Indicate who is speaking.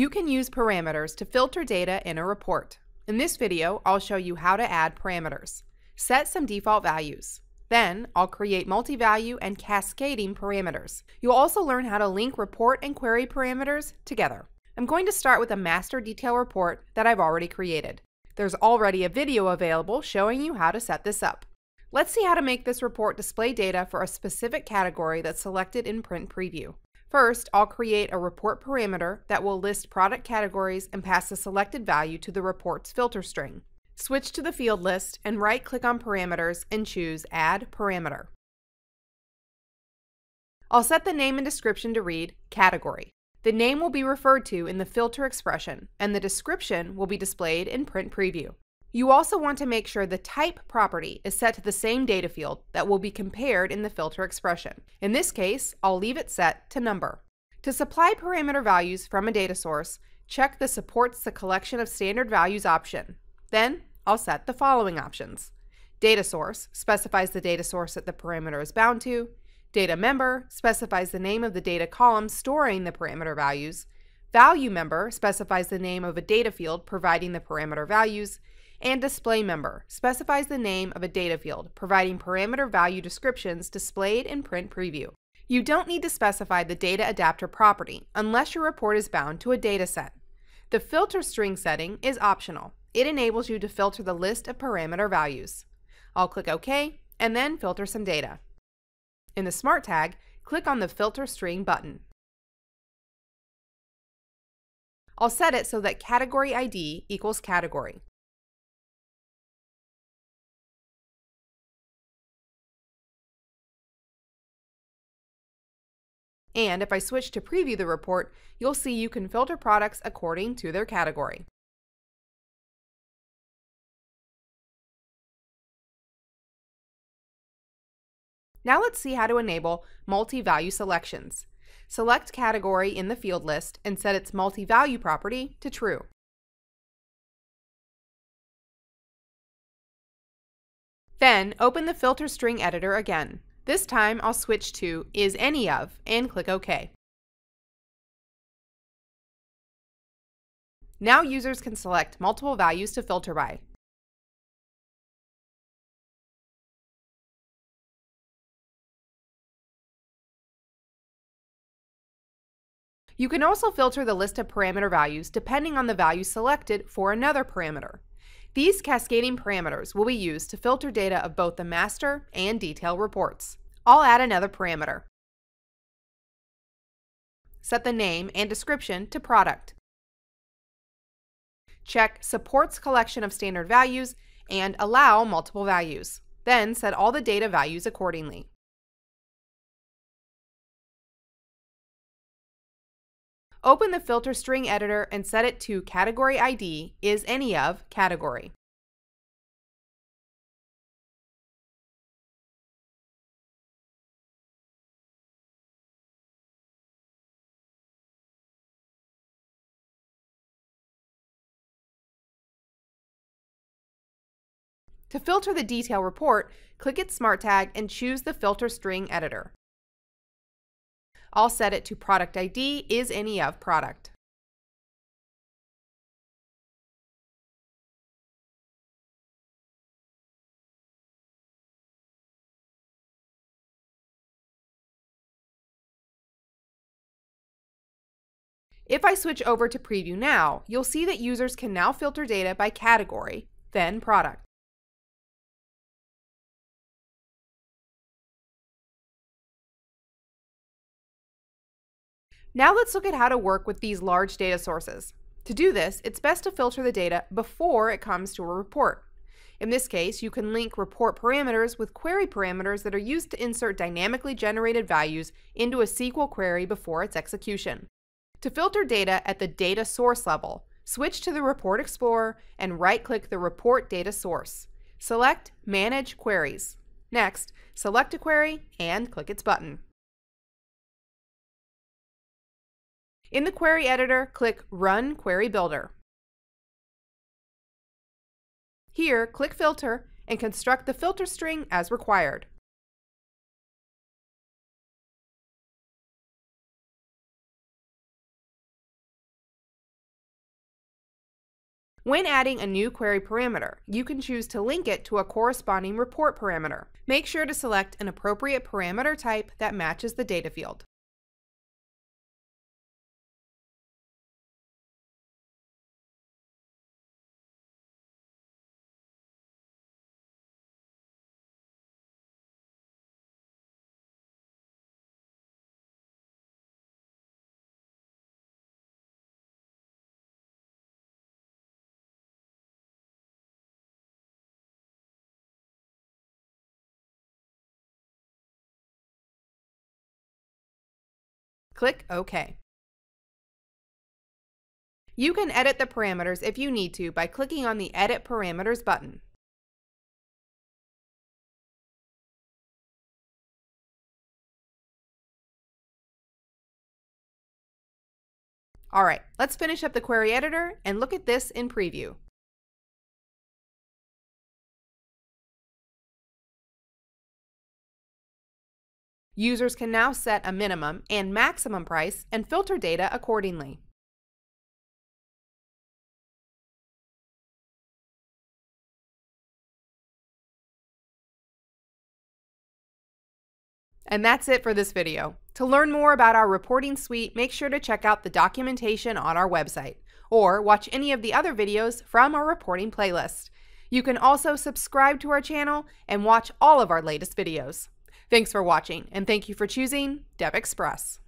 Speaker 1: You can use parameters to filter data in a report. In this video, I'll show you how to add parameters. Set some default values. Then, I'll create multi-value and cascading parameters. You'll also learn how to link report and query parameters together. I'm going to start with a master detail report that I've already created. There's already a video available showing you how to set this up. Let's see how to make this report display data for a specific category that's selected in Print Preview. First, I'll create a report parameter that will list product categories and pass the selected value to the report's filter string. Switch to the field list and right-click on Parameters and choose Add Parameter. I'll set the name and description to read Category. The name will be referred to in the filter expression, and the description will be displayed in Print Preview. You also want to make sure the type property is set to the same data field that will be compared in the filter expression. In this case, I'll leave it set to number. To supply parameter values from a data source, check the Supports the Collection of Standard Values option. Then, I'll set the following options. Data source specifies the data source that the parameter is bound to. Data member specifies the name of the data column storing the parameter values. Value member specifies the name of a data field providing the parameter values and display member specifies the name of a data field, providing parameter value descriptions displayed in print preview. You don't need to specify the data adapter property unless your report is bound to a data set. The filter string setting is optional. It enables you to filter the list of parameter values. I'll click OK and then filter some data. In the Smart tag, click on the Filter String button. I'll set it so that category ID equals category. And if I switch to preview the report, you'll see you can filter products according to their category. Now let's see how to enable multi-value selections. Select Category in the field list and set its multi-value property to True. Then open the filter string editor again. This time I'll switch to Is Any Of and click OK. Now users can select multiple values to filter by. You can also filter the list of parameter values depending on the value selected for another parameter. These cascading parameters will be used to filter data of both the master and detail reports. I'll add another parameter. Set the name and description to product. Check Supports Collection of Standard Values and Allow Multiple Values. Then set all the data values accordingly. Open the filter string editor and set it to category ID is any of category. To filter the detail report, click its Smart tag and choose the Filter String Editor. I'll set it to product ID is any of product. If I switch over to Preview now, you'll see that users can now filter data by category, then product. Now let's look at how to work with these large data sources. To do this, it's best to filter the data before it comes to a report. In this case, you can link report parameters with query parameters that are used to insert dynamically generated values into a SQL query before its execution. To filter data at the data source level, switch to the Report Explorer and right-click the Report Data Source. Select Manage Queries. Next, select a query and click its button. In the query editor, click Run Query Builder. Here, click Filter and construct the filter string as required. When adding a new query parameter, you can choose to link it to a corresponding report parameter. Make sure to select an appropriate parameter type that matches the data field. Click OK. You can edit the parameters if you need to by clicking on the Edit Parameters button. Alright, let's finish up the query editor and look at this in preview. Users can now set a minimum and maximum price and filter data accordingly. And that's it for this video. To learn more about our reporting suite, make sure to check out the documentation on our website, or watch any of the other videos from our reporting playlist. You can also subscribe to our channel and watch all of our latest videos. Thanks for watching, and thank you for choosing DevExpress.